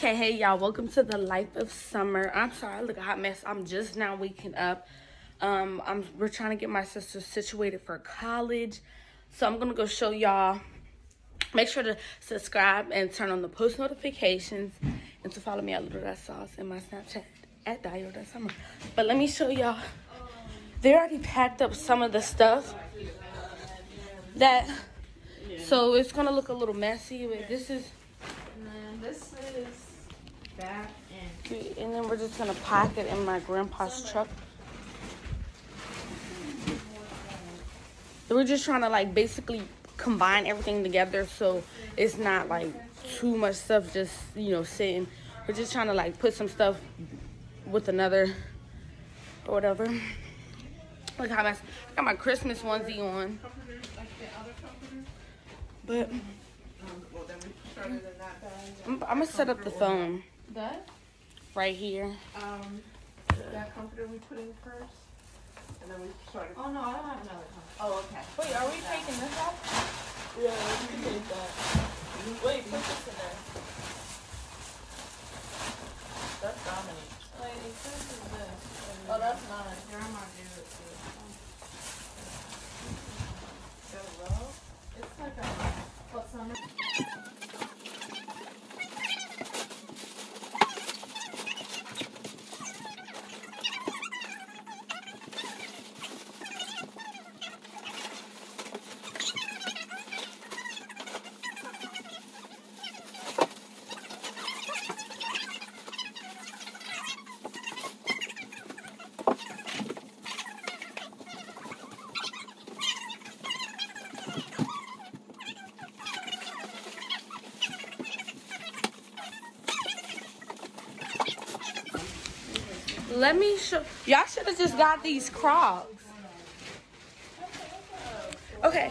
Okay, hey y'all, welcome to the life of summer. I'm sorry, I look a hot mess. I'm just now waking up. Um, I'm we're trying to get my sister situated for college. So I'm gonna go show y'all. Make sure to subscribe and turn on the post notifications and to follow me at Little Sauce and my Snapchat at That Summer. But let me show y'all. They already packed up some of the stuff that so it's gonna look a little messy, this is this is that and and then we're just gonna pack it in my grandpa's truck. We're just trying to like basically combine everything together so it's not like too much stuff just you know sitting. We're just trying to like put some stuff with another or whatever. Look how nice. I got my Christmas onesie on. like the other comforter. But Um, well, then we started in that bag. I'm, I'm gonna set up the phone That right here. um that comforter we put in first, and then we started. Oh no, I don't have another comforter. Oh, okay. Wait, are we taking this off? Yeah, we can take that. Wait, put this in there. That's Dominique. Wait, it says is this. Oh, that's mine. Grandma gave it to us. Is that a row? It's like a what summer? Let me show. Y'all should have just got these Crocs. Okay,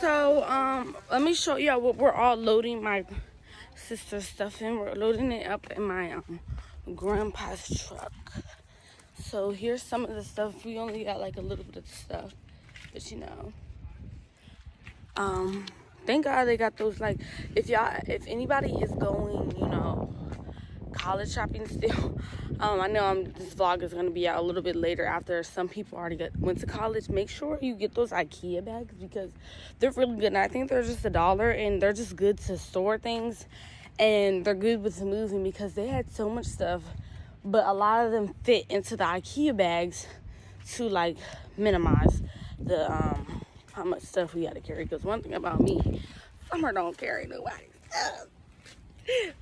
so um, let me show y'all what we're all loading my sister's stuff in. We're loading it up in my um grandpa's truck. So here's some of the stuff. We only got like a little bit of stuff, but you know. Um, thank God they got those. Like, if y'all, if anybody is going, you know, college shopping still. Um, I know I'm, this vlog is gonna be out a little bit later after some people already got, went to college. Make sure you get those IKEA bags because they're really good. And I think they're just a dollar and they're just good to store things and they're good with the moving because they had so much stuff, but a lot of them fit into the IKEA bags to like minimize the um how much stuff we got to carry. Because one thing about me, summer don't carry nobody.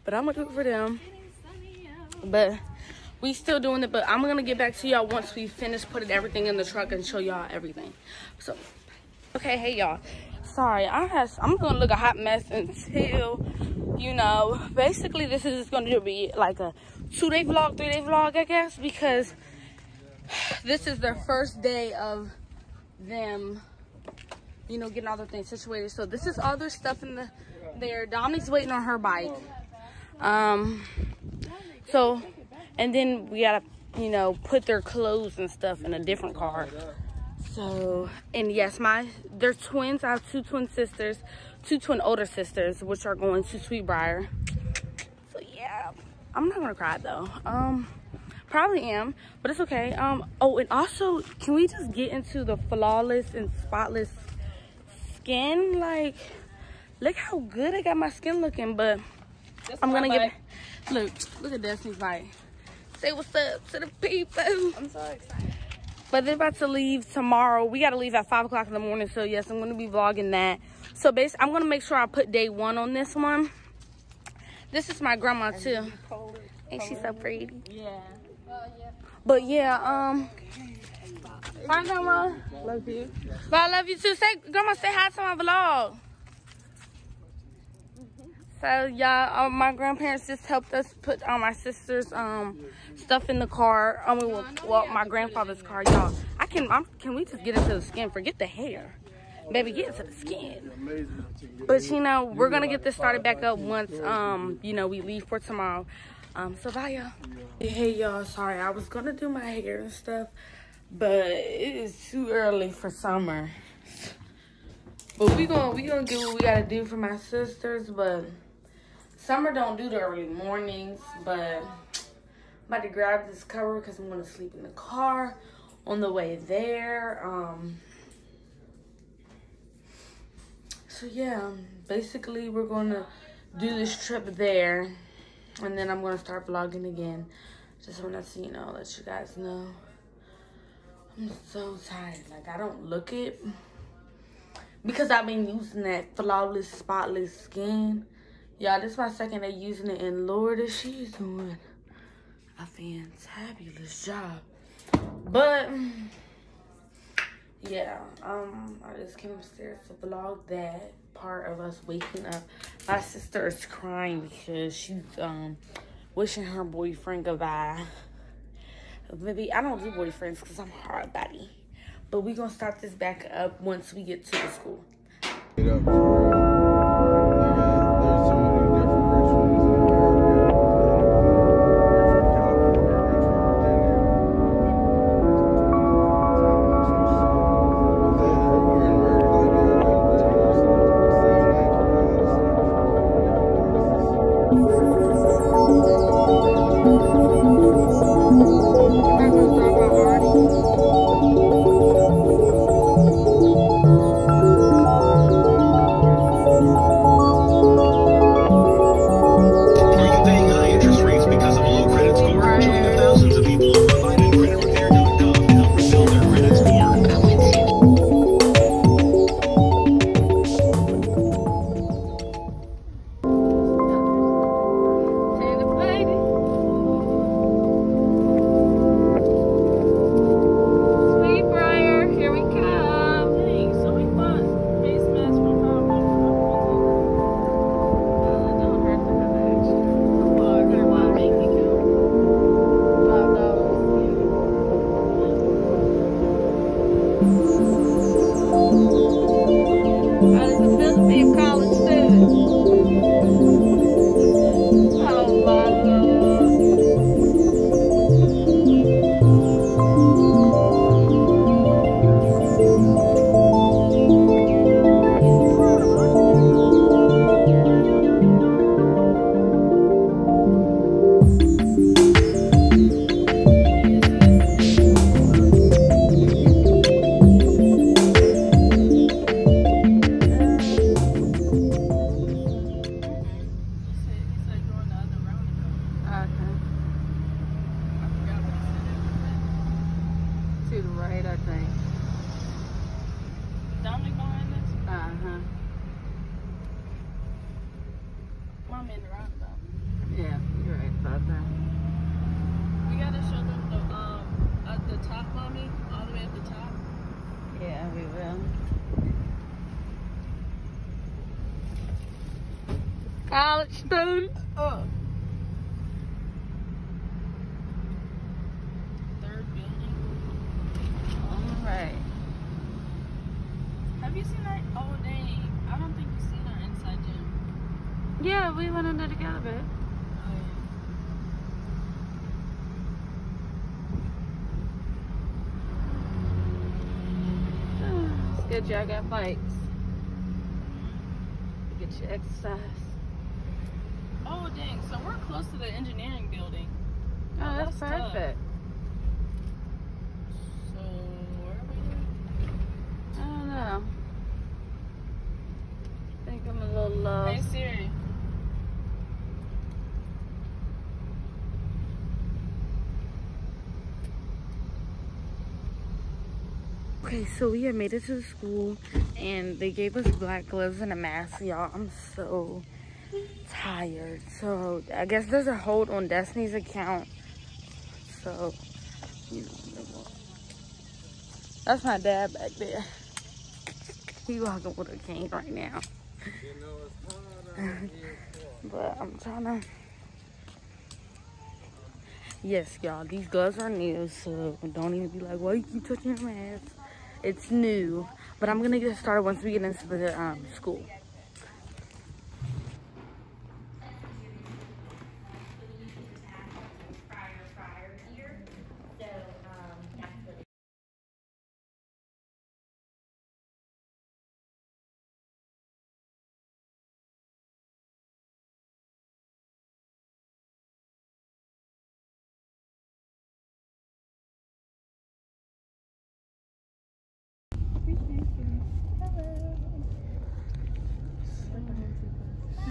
But I'm gonna do it for them. But we still doing it. But I'm gonna get back to y'all once we finish putting everything in the truck and show y'all everything. So, okay, hey y'all. Sorry, I has I'm gonna look a hot mess until you know. Basically, this is gonna be like a two day vlog, three day vlog, I guess, because this is their first day of them you know, getting all the things situated. So this is all their stuff in the there. Dominique's waiting on her bike. Um so and then we gotta, you know, put their clothes and stuff in a different car. So and yes, my they're twins. I have two twin sisters, two twin older sisters, which are going to Sweet Briar. So yeah. I'm not gonna cry though. Um probably am, but it's okay. Um oh and also can we just get into the flawless and spotless skin like look how good i got my skin looking but i'm gonna get look look at destiny's bite say what's up to the people I'm so excited. but they're about to leave tomorrow we gotta leave at five o'clock in the morning so yes i'm gonna be vlogging that so basically i'm gonna make sure i put day one on this one this is my grandma too ain't she so pretty Yeah. but yeah um Hi, grandma. Love you. But I love you too. Say, grandma, say hi to my vlog. So y'all, uh, my grandparents just helped us put all my sister's um stuff in the car. Well, well my grandfather's car, y'all. I can, I'm, can we just get into the skin? Forget the hair, baby. Get into the skin. But you know, we're gonna get this started back up once um you know we leave for tomorrow. Um, so bye y'all. Hey y'all, sorry I was gonna do my hair and stuff, but it is too early for summer. But we gonna we gonna do what we gotta do for my sisters, but Summer don't do the early mornings, but I'm about to grab this cover because I'm gonna sleep in the car on the way there. Um, so yeah, basically we're gonna do this trip there, and then I'm gonna start vlogging again. Just wanna you know, let you guys know. I'm so tired. Like I don't look it because I've been using that flawless, spotless skin. Y'all, this is my second day using it, and Lord, is she's doing a fantabulous job. But yeah, um, I just came upstairs to vlog that part of us waking up. My sister is crying because she's um wishing her boyfriend goodbye. Maybe I don't do boyfriends because I'm hard body. But we gonna start this back up once we get to the school. He said. To the right, I think. Dominic behind us? Uh-huh. Mom in the roundabout. Yeah, you're right about that. We gotta show them the um at the top, mommy, all the way at the top. Yeah, we will. College students. Oh. Third building. All right. Have you seen that? Oh dang! I don't think you've seen our inside gym. Yeah, we went in there together, babe. Oh It's good y'all got bikes. Get your exercise. Oh dang! So we're close to the engineering building. Oh, that's that's tough. perfect. So where are we? I don't know. I think I'm a little low. Hey Siri. Okay, so we have made it to the school and they gave us black gloves and a mask, y'all. I'm so tired. So I guess there's a hold on Destiny's account. So you know, that's my dad back there. He walking with a cane right now. but I'm trying to Yes, y'all, these gloves are new, so don't even be like, why you keep touching your mask? It's new, but I'm gonna get started once we get into the um, school.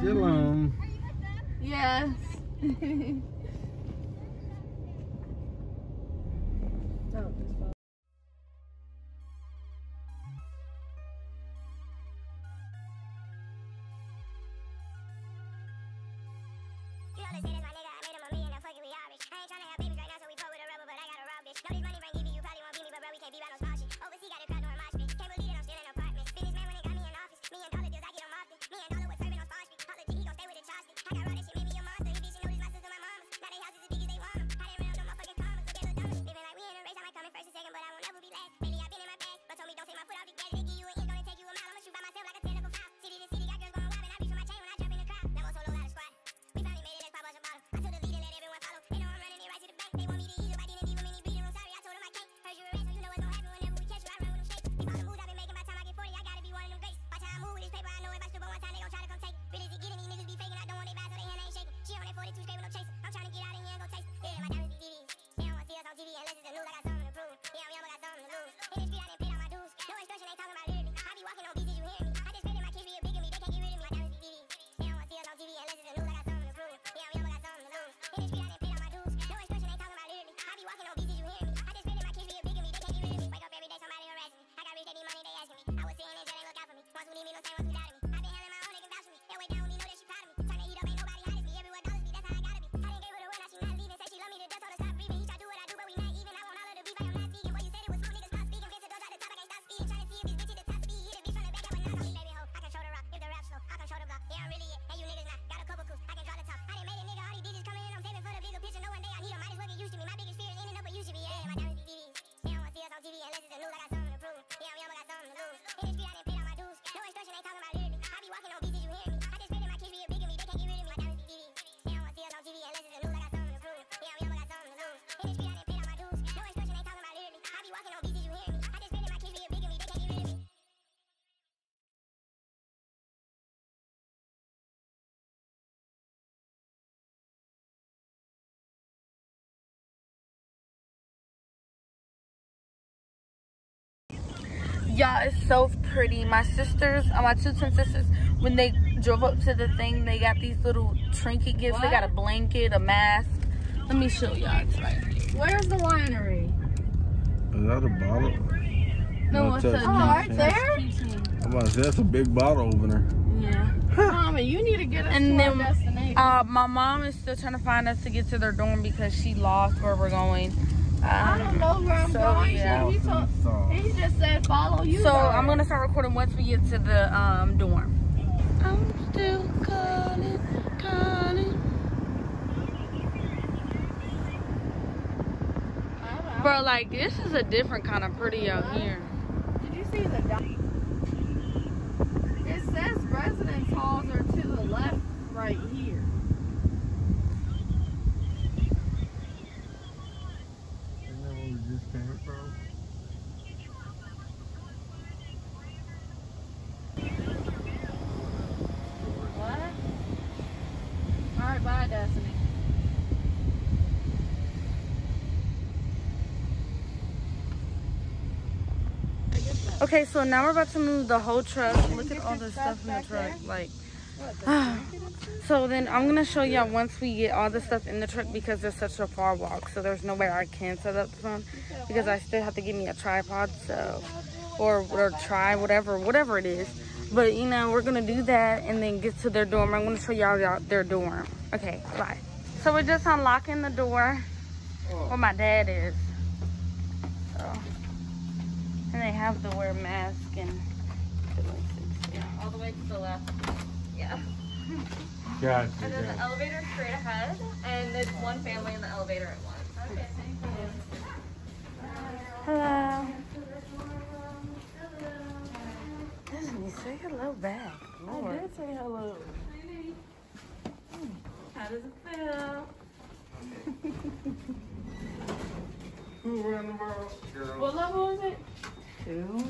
you alone. Yes. y'all it's so pretty. My sisters uh, my two twin sisters when they drove up to the thing they got these little trinket gifts. What? they got a blanket a mask. Let me show y'all. Where's the winery? Is that a bottle? No it's a. oh right there? I'm about to say, that's a big bottle opener. Yeah. Mama you need to get us and then uh, my mom is still trying to find us to get to their dorm because she lost where we're going. I don't know where I'm so, going. Yeah. He, told, he just said follow you. So guys. I'm gonna start recording once we get to the um, dorm. I'm still calling, calling. Bro, like this is a different kind of pretty out here. Did you see the? It says residence halls are to the left, right Okay, so now we're about to move the whole truck. Look at all the stuff, in the truck. There? Like, what, so then I'm going to show y'all once we get all the stuff in the truck because there's such a far walk. So there's no way I can set up the phone because I still have to give me a tripod. So, or, or try whatever, whatever it is. But, you know, we're going to do that and then get to their dorm. I'm going to show y'all their dorm. Okay, bye. So we're just unlocking the door where my dad is. And they have the wear mask and yeah, all the way to the left. Yeah. Gotcha, and then gotcha. the elevator straight ahead, and there's one family in the elevator at once. Okay, Hello. You say hello back? Lord. I did say hello. Hmm. How does it feel? Who ran the world? Girl. What level is it? two.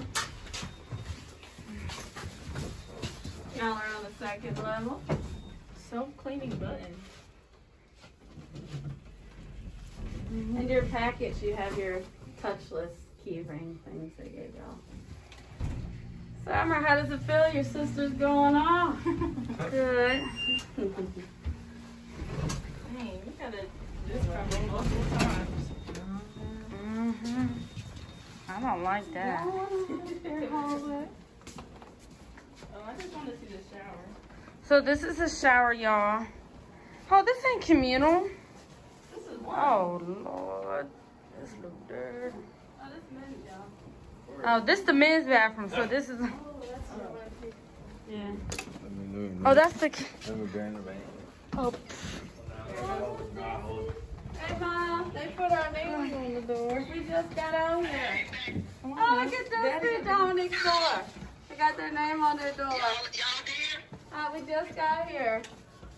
Now we're on the second level. Self-cleaning button. Mm-hmm. And your package, you have your touchless keyring things that you go. Summer, how does it feel? Your sister's going off. Good. Hey, you gotta just come multiple times. Mm -hmm. I don't like that. Oh, I just wanna see the shower. So this is a shower, y'all. Oh, this ain't communal. This is oh, one. Oh Lord, this look dirty. Oh, this men's. Oh, this the men's bathroom. So this is. Oh, yeah. Let me look. Oh, that's the. Let me bring the bag. Oh, Hey, Mom, they put our names on the door. We just got on here. Oh, look at those two Dominic's door. They got their name on their door. Uh, we just got here.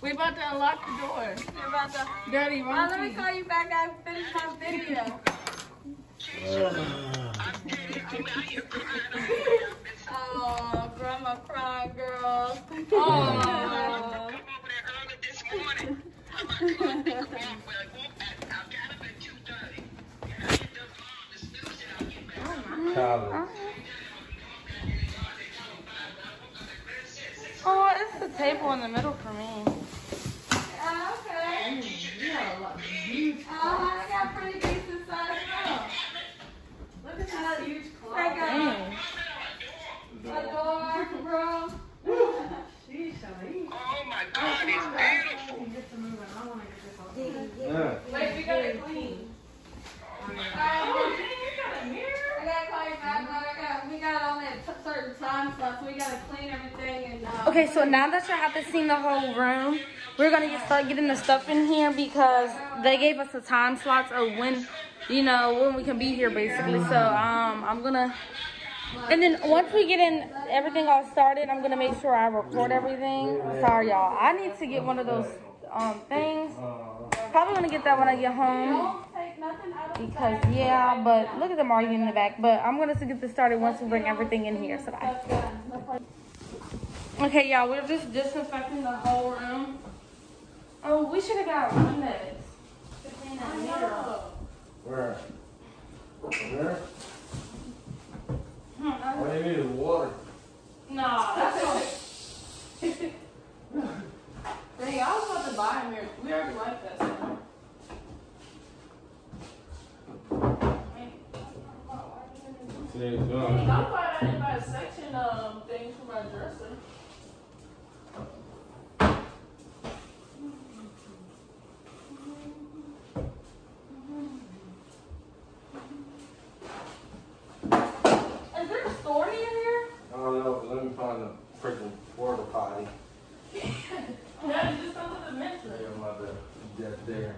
We about to unlock the door. We're about to. Dirty Mom, let me call you back. I finished my video. Oh, grandma crying, girl. Oh. College. Uh-huh. oh, it's the table in the middle for me. Oh, okay. Oh, I got pretty decent size room. Look at that huge closet. I got Dang. a door, bro. Yeah. Wait, we gotta clean. Oh, I gotta call you back, but I got, we got on at t- certain time slots, so we gotta clean everything and, uh, Okay, so now that you have to see the whole room, we're gonna get start getting the stuff in here because they gave us the time slots of when, you know, when we can be here basically. So um, I'm gonna, and then once we get in everything all started, I'm gonna make sure I record everything. Sorry, y'all. I need to get one of those um things. Probably gonna get that when I get home. Because yeah, but look at them arguing in the back. But I'm gonna get this started once we bring everything in here. So bye. Okay, y'all, we're just disinfecting the whole room. Oh, we should have got Windex to clean that mirror. Where? Where? Hmm, I- All you need is water. Nah, that's all. Dang, I was about to buy a mirror. We already like that stuff. See, it's I'm gone. glad I didn't buy a section um thing for my dresser. Is there a store near here? I don't know, but let me find the freaking water potty. Yeah, you just under the men's room. Yeah, my bad. Just there.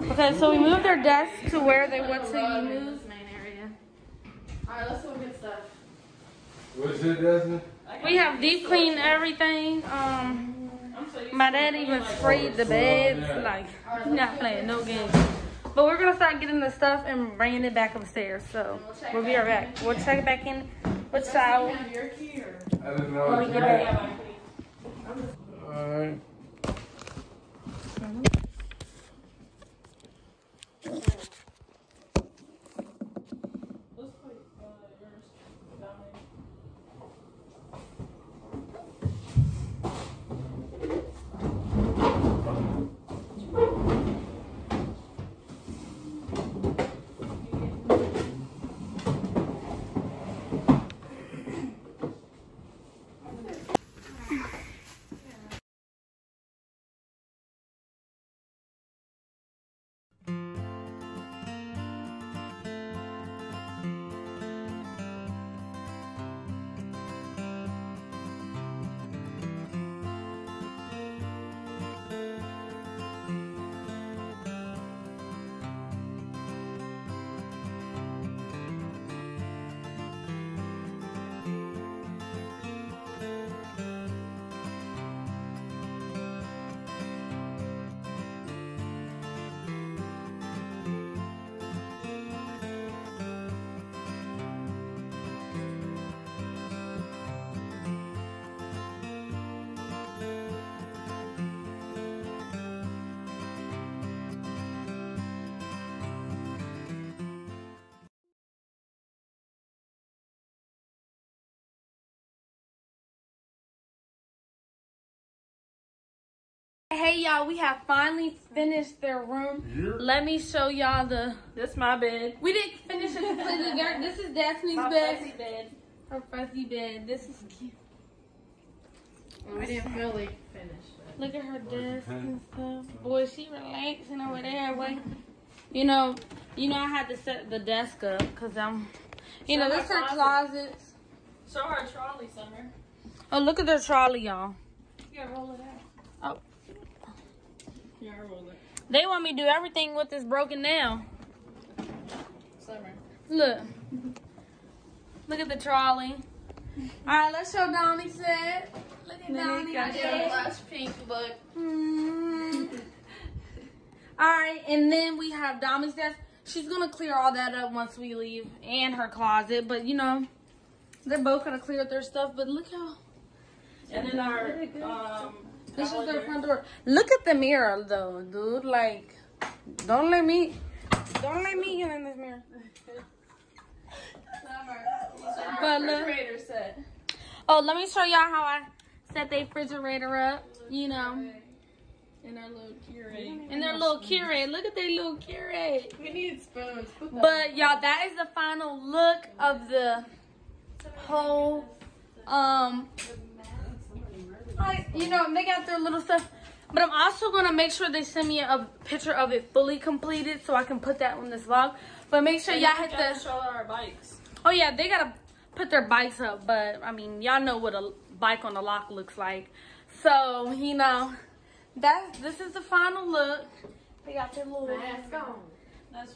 Okay, so we moved their desk to where they want to use. main area. Alright, let's go get stuff. What's it, Desmond? We have deep cleaned everything. Um, my dad even sprayed the beds. Like, he's not playing no games. But we're gonna start getting the stuff and bringing it back upstairs. So we'll be right back. We'll check it back in with shower Have your key or? I didn't know. we get back. Alright. Hey y'all, we have finally finished their room. Let me show y'all the. This my bed. We didn't finish it completely. This is Destiny's My bed. fuzzy bed. Her fuzzy bed. This is cute. Oh, we didn't really finish it. Look at her desk and stuff. Boy, she relaxing over there. Wait, you know, you know I had to set the desk up because I'm, you know, this her her closet. closets. Show our trolley, Summer. Oh, look at their trolley, y'all. You gotta roll it out. Oh. You gotta roll it. They want me to do everything with this broken down. Summer. Look. Look at the trolley. All right, let's show Donnie set. Look at Donnie. got set. blush pink look. Mm. All right, and then we have Domi's desk. She's gonna clear all that up once we leave, and her closet. But you know, they're both gonna clear up their stuff. But look how And then our um. This is their front door. Look at the mirror, though, dude. Like, don't let me, don't let me get in this mirror. But look. Oh, let me show y'all how I set the refrigerator up. You know, And our little Keurig. and their little Keurig. Look at their little Keurig. We need spoons. But y'all, that is the final look of the whole um like you know, they got their little stuff. But I'm also gonna make sure they send me a picture of it fully completed so I can put that on this vlog. But make sure y'all hit the show our bikes. Oh yeah, they gotta put their bikes up, but I mean y'all know what a bike on the lock looks like. So, you know, that this is the final look. They got their little Mask on.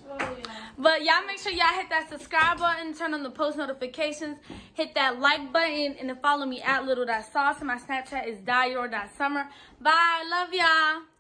Really. Um, but y'all make sure y'all hit that subscribe button, turn on the post notifications, hit that like button, and then follow me at little dot sauce. And my Snapchat is dior.summer. Bye. Love y'all.